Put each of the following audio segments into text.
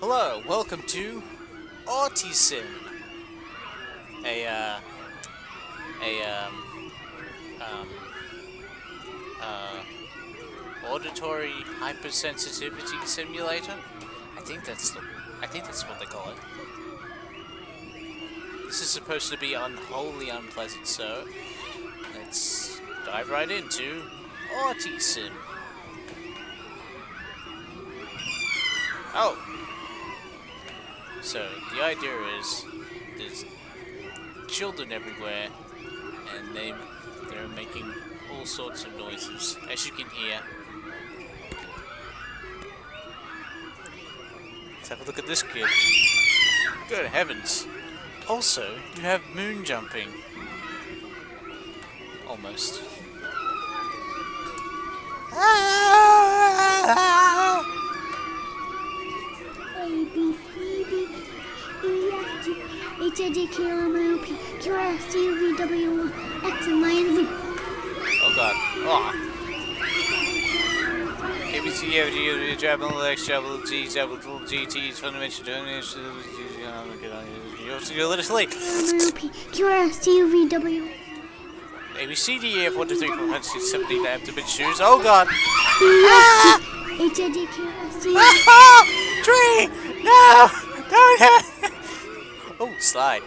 Hello, welcome to Auti-sim. A uh, a um, um, uh, auditory hypersensitivity simulator. I think that's the, I think that's what they call it. This is supposed to be unholy unpleasant, so let's dive right into Auti-sim. Oh. So the idea is there's children everywhere and they they're making all sorts of noises as you can hear. Let's have a look at this kid. Good heavens. Also, you have moon jumping. Almost. G, H, I, J, K, L, M, N, O, P, Q, R, S, T, U, V, W, X, and Y, and Z. Oh god. Oh. ABC, FG, Jabble, X, Jabble, G, Jabble, G, T, Fundamental, You're a little late. M, N, O, P, Q, R, S, T, U, V, W, A, B, C, D, E, F, 1, 2, 3, 4, 5, 6, 7, 8, 9, 10, shoes. Oh god. E, F, G, H, I, J, K, L, M, N, O, P, Oh! Tree! No! Don't have... Slide.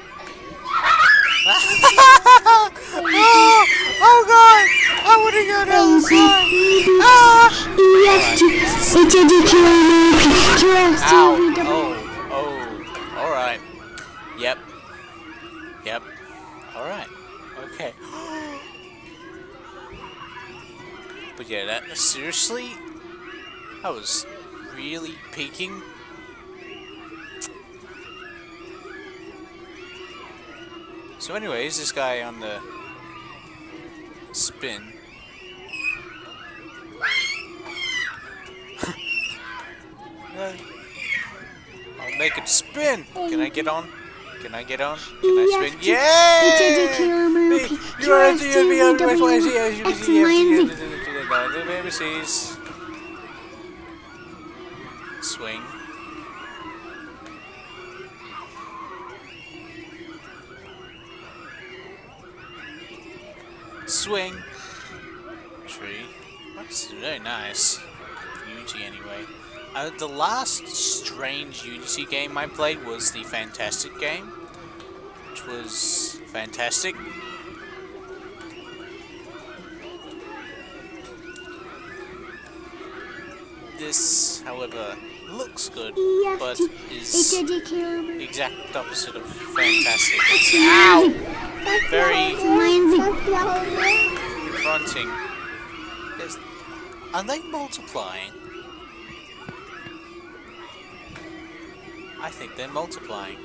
oh, oh god! I want to go down the slide! Ah! F, G, H, I, J, K, L, M, N, O, P, Q, R, S, T, U, V, W. Oh, oh, alright. Yep. Yep. Alright. Okay. but yeah, that, seriously? I was really peeking. So anyways, this guy on the spin. I'll make it spin. Can I get on? Can I get on? Can I spin? H, I, J, K, Yay! L, M, N, O, P, You are R, a S, T, U, V, W, X, and Y, and Z. Overseas. Swing. Swing. Tree. That's very nice. Unity anyway. Uh, the last strange Unity game I played was the Fantastic game, which was fantastic. This, however, looks good, but is H, I, J, K, L, M, N, O, the exact opposite of fantastic. It's ow! S, T, Very Y, confronting. There's, are they multiplying? I think they're multiplying.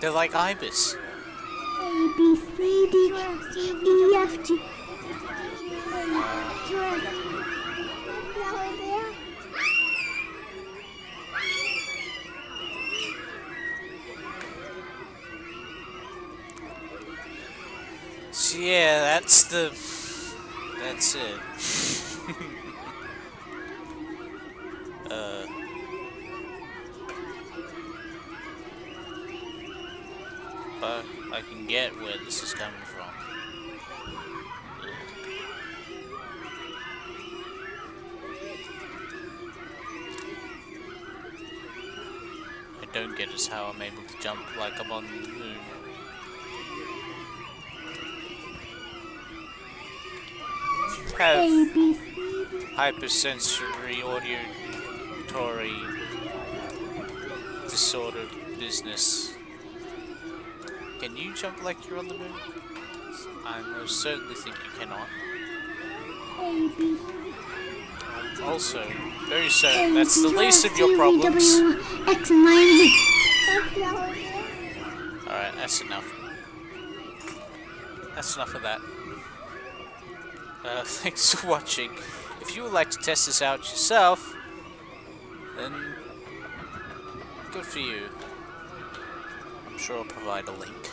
They're like ibis. A, B, C, D, E, F, G. yeah, that's the. That's it. uh. But I can get where this is coming from. I don't get is how I'm able to jump like I'm on the moon. Have A, B, C, hypersensory auditory disordered business. Can you jump like you're on the moon? I most certainly think you cannot. Also, very certain A, that's the least of your S, T, U, V, problems. W, X and Y and Z. Alright, that's enough. That's enough of that. Uh, thanks for watching. If you would like to test this out yourself, then good for you. I'm sure I'll provide a link.